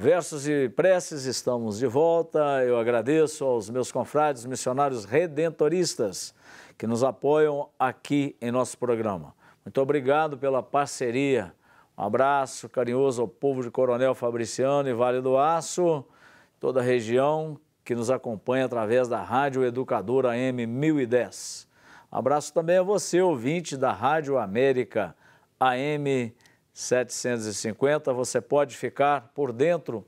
Versos e preces, estamos de volta. Eu agradeço aos meus confrades missionários redentoristas que nos apoiam aqui em nosso programa. Muito obrigado pela parceria. Um abraço carinhoso ao povo de Coronel Fabriciano e Vale do Aço, toda a região que nos acompanha através da Rádio Educadora AM 1010. Um abraço também a você, ouvinte da Rádio América AM 750. Você pode ficar por dentro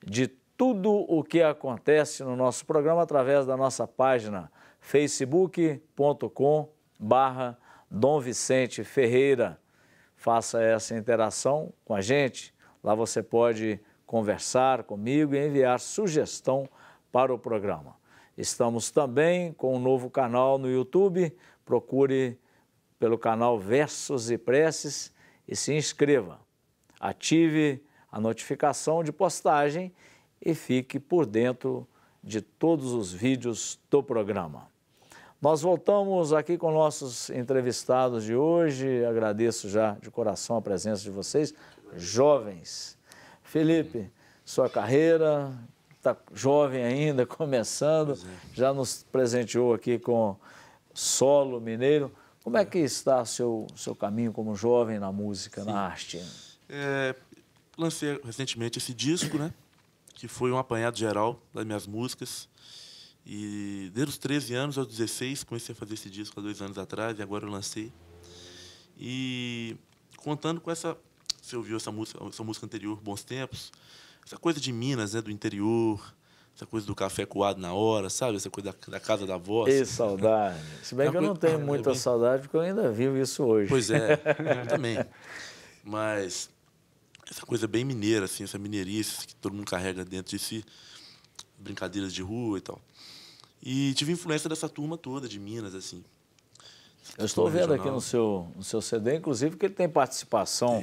de tudo o que acontece no nosso programa através da nossa página facebook.com barra Dom Vicente Ferreira. Faça essa interação com a gente. Lá você pode conversar comigo e enviar sugestão para o programa. Estamos também com um novo canal no YouTube. Procure pelo canal Versos e Preces e se inscreva. Ative a notificação de postagem e fique por dentro de todos os vídeos do programa. Nós voltamos aqui com nossos entrevistados de hoje. Agradeço já de coração a presença de vocês, jovens. Felipe, sua carreira está jovem ainda, começando, é. já nos presenteou aqui com solo mineiro. Como é que está o seu, seu caminho como jovem na música, Sim. na arte? É, lancei recentemente esse disco, né? Que foi um apanhado geral das minhas músicas. E desde os 13 anos aos 16, comecei a fazer esse disco há dois anos atrás, e agora eu lancei. E contando com essa. Você ouviu essa música, essa música anterior, Bons Tempos? Essa coisa de Minas, né? Do interior, essa coisa do café coado na hora, sabe? Essa coisa da, da casa da voz. E saudade. Se bem é que eu não tenho é muita bem... saudade, porque eu ainda vivo isso hoje. Pois é, eu também. Mas essa coisa bem mineira, assim, essa mineirice que todo mundo carrega dentro de si, brincadeiras de rua e tal. E tive influência dessa turma toda de Minas, assim. Eu estou vendo regional. aqui no seu, no seu CD, inclusive, que ele tem participação.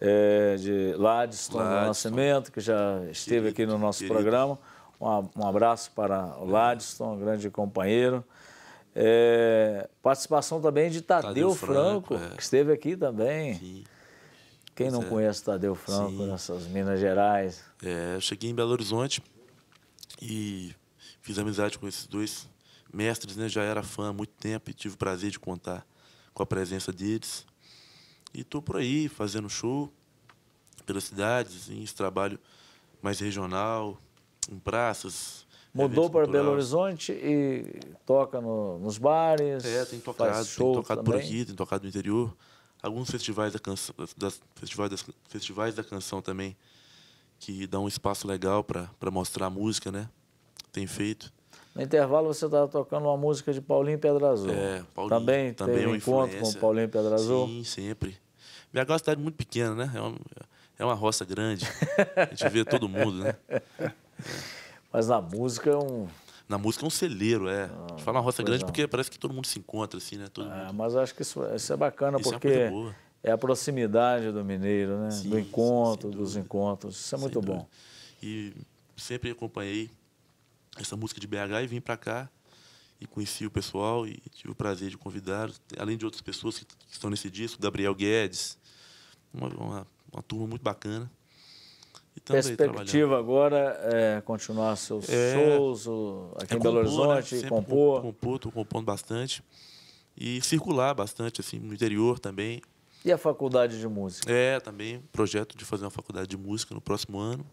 É, de Ladiston do Nascimento, que já esteve querido, aqui no nosso querido. programa. Um abraço para o Ladiston, um grande companheiro. É, participação também de Tadeu, Tadeu Franco, Franco é. que esteve aqui também. Sim. Quem não é. conhece Tadeu Franco Sim. nessas Minas Gerais? É, eu cheguei em Belo Horizonte e fiz amizade com esses dois mestres, né? Já era fã há muito tempo e tive o prazer de contar com a presença deles. E estou por aí fazendo show pelas cidades, assim, esse trabalho mais regional, em praças. Mudou para Belo Horizonte e toca no, nos bares. É, tem tocado, tem tocado por aqui, tem tocado no interior. Alguns festivais da canção, das, festivais, das, festivais da canção também, que dão um espaço legal para mostrar a música, né? Tem feito. No intervalo você estava tocando uma música de Paulinho Pedra Azul. É, Paulinho. Também, também teve um encontro com Paulinho Pedra Azul? Sim, sempre. BH é uma cidade muito pequena, né? É uma, é uma roça grande. A gente vê todo mundo, né? Mas na música é um. Na música é um celeiro, é. Ah, a gente fala uma roça grande não. porque parece que todo mundo se encontra, assim, né? Todo é, mas acho que isso, isso é bacana isso é porque é, é, a proximidade do mineiro, né? Sim, do encontro, dos encontros. Isso é muito bom. E sempre acompanhei essa música de BH e vim para cá e conheci o pessoal e tive o prazer de convidar, além de outras pessoas que, que estão nesse disco, Gabriel Guedes, uma, uma, uma turma muito bacana. Perspectiva agora é continuar seus é, shows aqui é em Belo né? Horizonte, né? compor. Compor, estou compondo bastante. E circular bastante, assim, no interior também. E a faculdade de música? É, também projeto de fazer uma faculdade de música no próximo ano.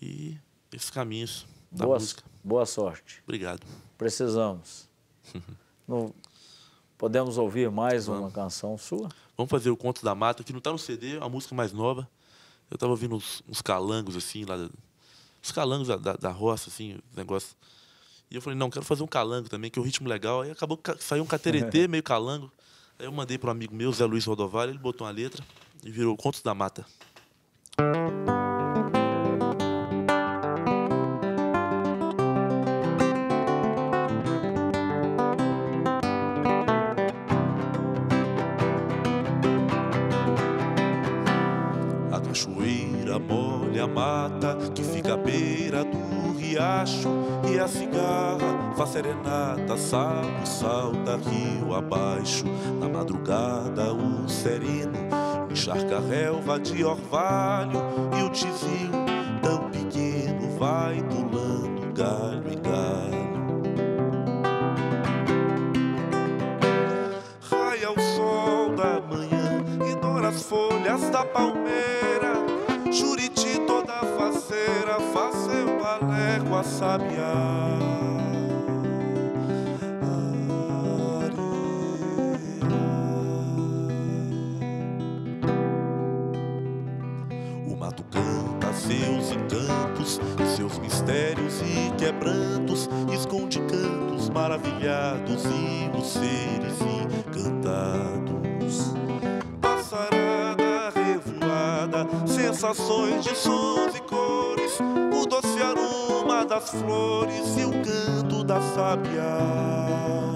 E esses caminhos da boa, música. Boa sorte. Obrigado. Precisamos. no, podemos ouvir mais Vamos. uma canção sua? Vamos fazer o Conto da Mata, que não está no CD, é a música mais nova. Eu tava ouvindo uns, uns calangos, assim, lá. Os calangos da, da, da roça, assim, negócio. E eu falei, não, quero fazer um calango também, que é um ritmo legal. Aí acabou que saiu um cateretê, meio calango. Aí eu mandei para um amigo meu, Zé Luiz Rodovalho, ele botou uma letra e virou Contos da Mata. Riacho e a cigarra faz serenata, sapo salta rio abaixo. Na madrugada o sereno encharca a relva de orvalho e o tizio tão pequeno vai pulando galho em galho. Raia o sol da manhã e dora as folhas da palmeira, balé com a sabiá. mistérios e quebrantos, esconde cantos maravilhados e os seres encantados. Passarada revoada, sensações de sons e cores, o doce aroma das flores e o canto da sabiá.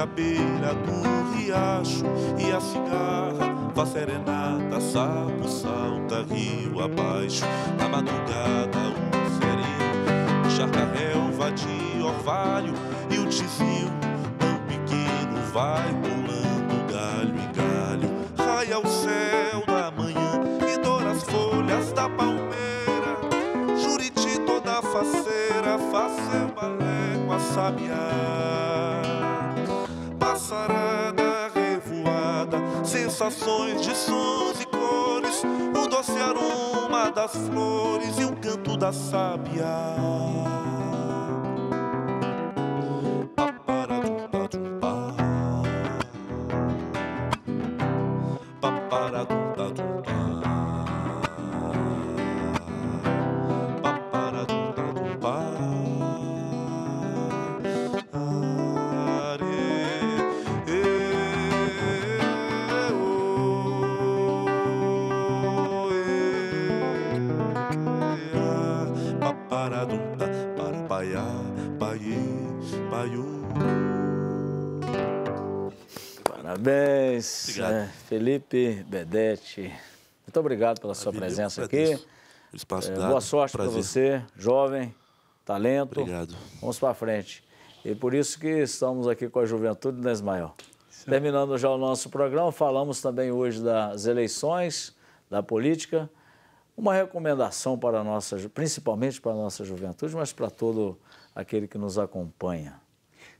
fica à beira do riacho e a cigarra faz serenata, sapo salta rio abaixo. Na madrugada um sereno, o chacarrel vai de orvalho e o tizinho tão pequeno vai pulando galho em galho. Raia o céu da manhã e doura as folhas da palmeira. Juriti toda faceira, faz seu balé com a sabiá sensações de sons e cores, o doce aroma das flores e o canto da sábia. Felipe Bedete, muito obrigado pela sua presença aqui. Espaço é, boa sorte para você, jovem, talento. Obrigado. Vamos para frente. E por isso que estamos aqui com a Juventude da Ismael. Terminando já o nosso programa, falamos também hoje das eleições, da política. Uma recomendação para a nossa, principalmente para a nossa juventude, mas para todo aquele que nos acompanha.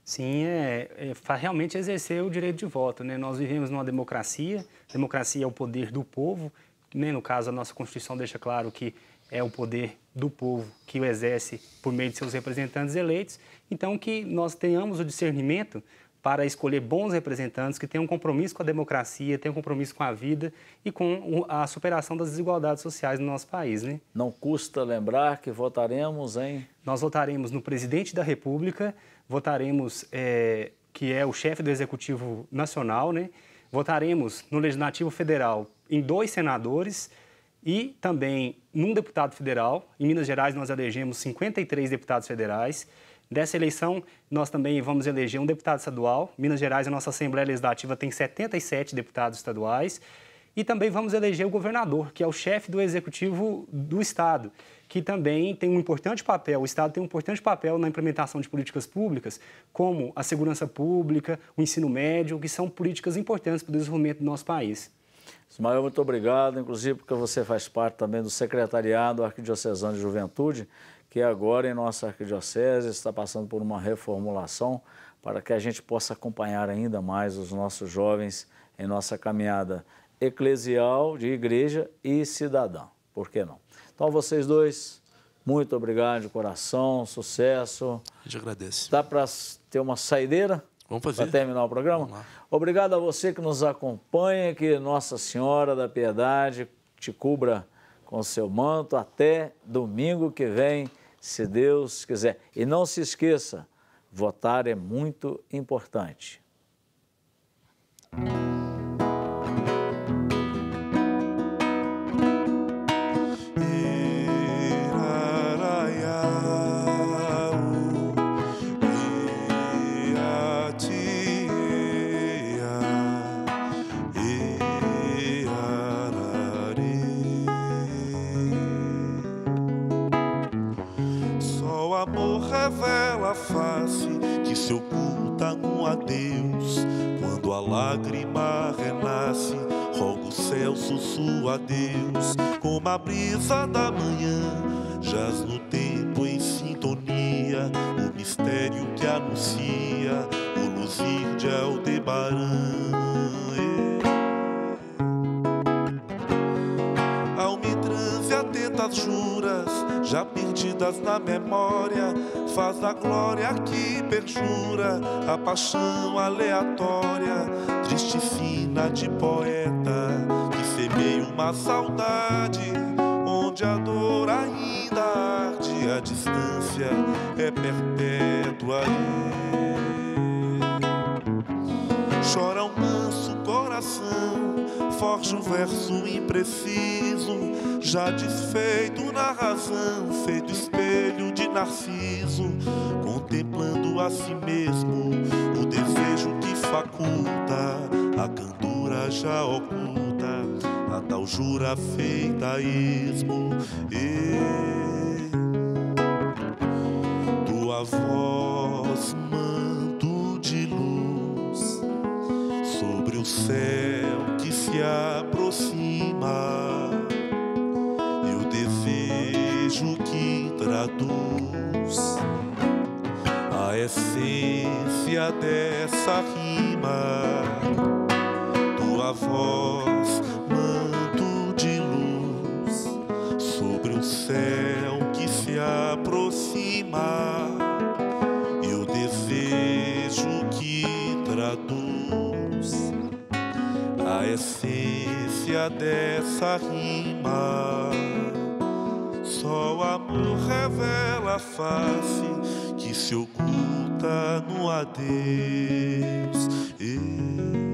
Sim, é, é, realmente exercer o direito de voto. Né? Nós vivemos numa democracia, democracia é o poder do povo, né? no caso a nossa Constituição deixa claro que é o poder do povo que o exerce por meio de seus representantes eleitos, então que nós tenhamos o discernimento para escolher bons representantes que tenham um compromisso com a democracia, tenham um compromisso com a vida e com a superação das desigualdades sociais no nosso país. Né? Não custa lembrar que votaremos em. Nós votaremos no presidente da República, votaremos, é, que é o chefe do Executivo Nacional, né? votaremos no Legislativo Federal em dois senadores e também num deputado federal. Em Minas Gerais, nós elegemos 53 deputados federais. Dessa eleição, nós também vamos eleger um deputado estadual. Minas Gerais, a nossa Assembleia Legislativa tem 77 deputados estaduais. E também vamos eleger o governador, que é o chefe do executivo do Estado que também tem um importante papel, o Estado tem um importante papel na implementação de políticas públicas, como a segurança pública, o ensino médio, que são políticas importantes para o desenvolvimento do nosso país. Ismael, muito obrigado, inclusive porque você faz parte também do Secretariado Arquidiocesano de Juventude, que agora em nossa arquidiocese está passando por uma reformulação para que a gente possa acompanhar ainda mais os nossos jovens em nossa caminhada eclesial, de igreja e cidadã. Por que não? Então, vocês dois, muito obrigado de coração, sucesso. A gente agradece. Dá para ter uma saideira? Vamos fazer. Para terminar o programa? Vamos lá. Obrigado a você que nos acompanha, que Nossa Senhora da Piedade te cubra com seu manto até domingo que vem, se Deus quiser. E não se esqueça, Votar é muito importante. No adeus. Quando a lágrima renasce, roga o céu sussurra a Deus. Como a brisa da manhã, jaz no tempo em sintonia. O mistério que anuncia o luzir de Aldebaran. Almitrância atenta às juras, já perdidas na memória faz da glória que perjura a paixão aleatória, triste fina de poeta que semeia uma saudade onde a dor ainda arde, a distância é perpétua. Chora um manso coração, forja um verso impreciso, já desfeito na razão, feito espelho narciso, contemplando a si mesmo o desejo que faculta, a candura já oculta, a tal jura feita a esmo. E tua voz, manto de luz, sobre o céu que se aproxima, desejo que traduz a essência dessa rima. Tua voz, manto de luz, sobre o céu que se aproxima, e o desejo que traduz a essência dessa rima. Só o amor revela a face que se oculta no adeus. E-